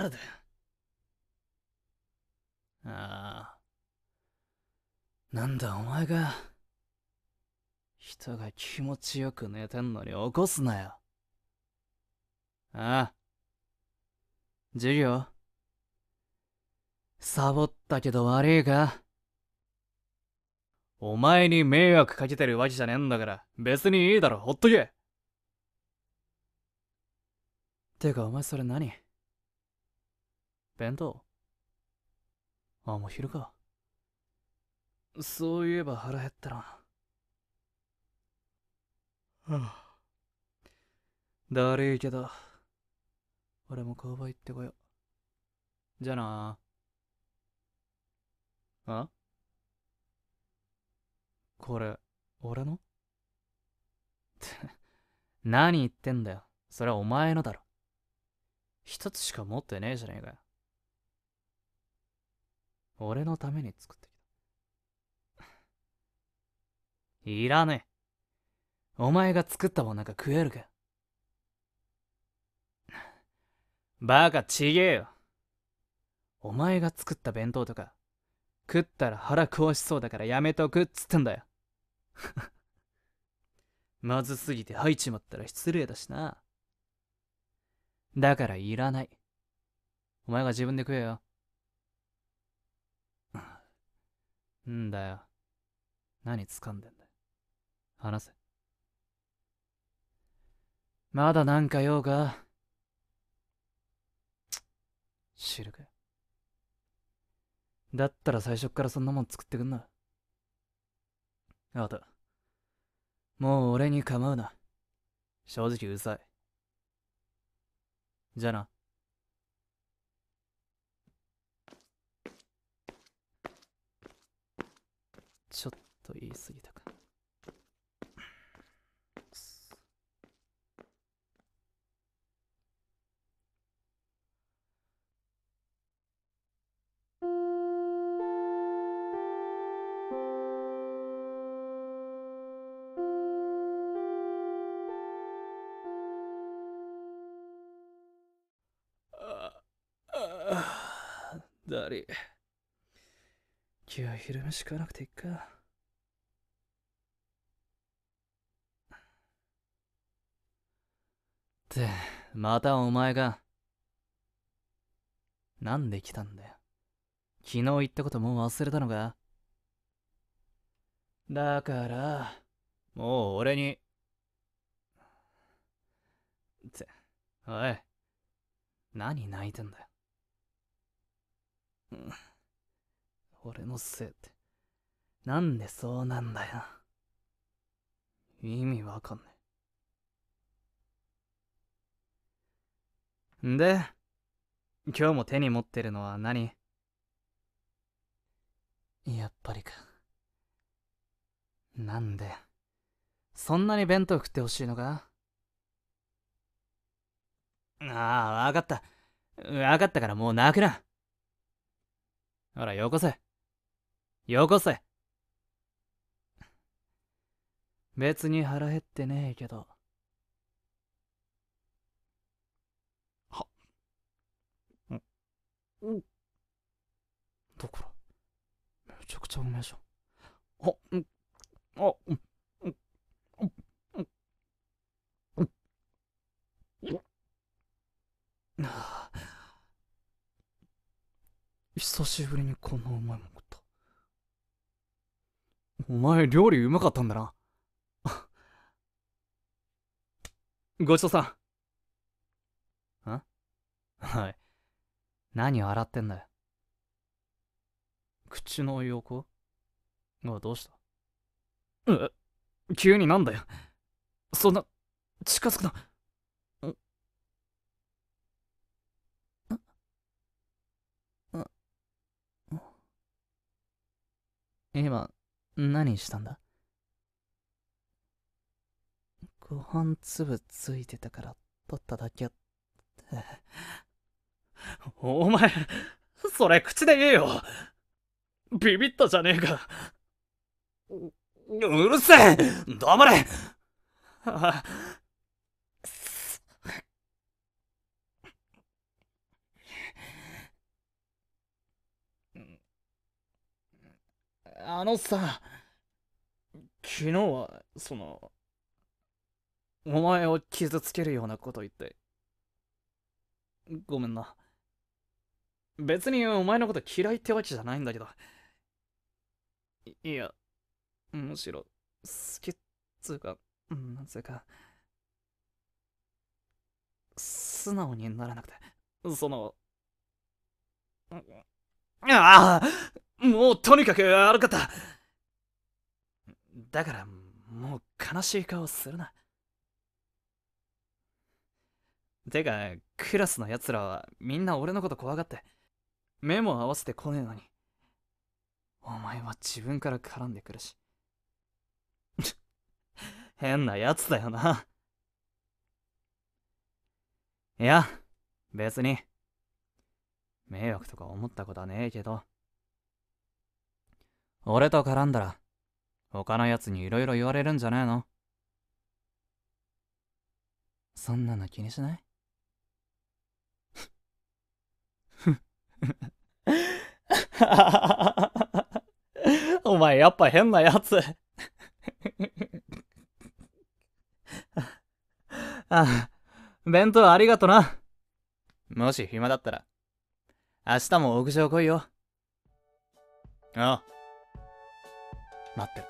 誰だよ。ああ。なんだお前が。人が気持ちよく寝てんのに起こすなよ。ああ。授業サボったけど悪いかお前に迷惑かけてるわけじゃねえんだから別にいいだろほっとけてかお前それ何？弁当あ、もう昼か。そういえば腹減ったな。はあ。だるいけど、俺も工場行ってこよう。じゃあなあ？これ、俺の？何言ってんだよ。それはお前のだろ。一つしか持ってねえじゃねえかよ。俺のために作ってきた。いらねえ。お前が作ったもんなんか食えるか。バカちげえよ。お前が作った弁当とか、食ったら腹壊しそうだからやめとくっつってんだよ。まずすぎて吐いちまったら失礼だしな。だからいらない。お前が自分で食えよ。んだよ。何掴んでんだよ。話せ。まだなんか用か？知るかだったら最初からそんなもん作ってくんな。あと、もう俺に構うな。正直うざい。じゃあな。ちょっと言い過ぎたか。だり。今日は昼飯食わなくていいか。って、またお前が。なんで来たんだよ。昨日言ったこともう忘れたのか？だから、もう俺に。って、おい。何泣いてんだよ。俺のせいって、なんでそうなんだよ。意味わかんねえ。んで、今日も手に持ってるのは何？やっぱりか。なんで、そんなに弁当食ってほしいのか？ああ、わかった。わかったからもう泣くな。ほら、よこせ。よこせ。別に腹減ってねえけど。は。ん。うん。だから、めちゃくちゃうめえじゃん。あ、うん。あ、うん。う。う。う。うん。あ。久しぶりにこんなうまいもん。お前料理うまかったんだな。ごちそうさん。んはい。何洗ってんだよ。口の横？あ、どうした？え、急になんだよ。そんな、近づくな。今、何したんだ？ご飯粒ついてたから取っただけって。お前、それ口で言えよ。ビビったじゃねえか。う、うるせえ黙れああのさ、昨日は、その、お前を傷つけるようなこと言って、ごめんな。別にお前のこと嫌いってわけじゃないんだけど。いや、むしろ、好きっつうか、なんつうか、素直にならなくて、その、ああもうとにかく悪かっただからもう悲しい顔するな。てかクラスのやつらはみんな俺のこと怖がって目も合わせてこねえのに。お前は自分から絡んでくるし。変なやつだよな。いや別に。迷惑とか思ったことはねえけど。俺と絡んだら他のやつにいろいろ言われるんじゃねえの？そんなの気にしない？お前やっぱ変なやつあ弁当ありがとな。もし暇だったら明日も屋上来いよ。ああ。待ってる